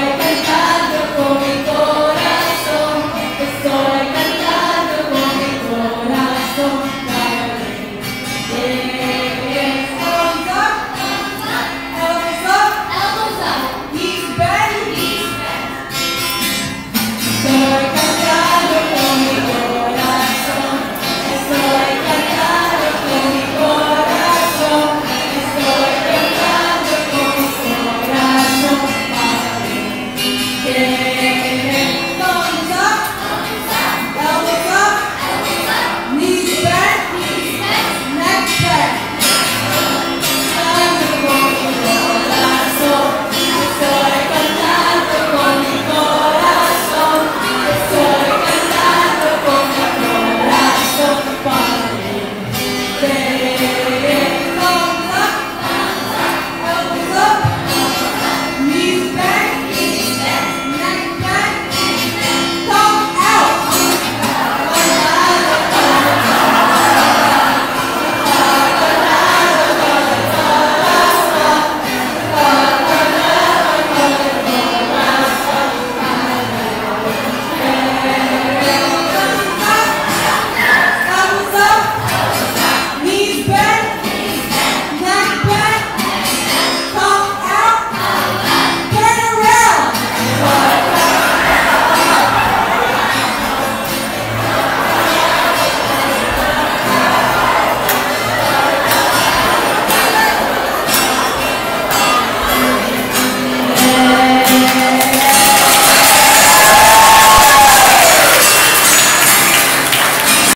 Estoy cantando con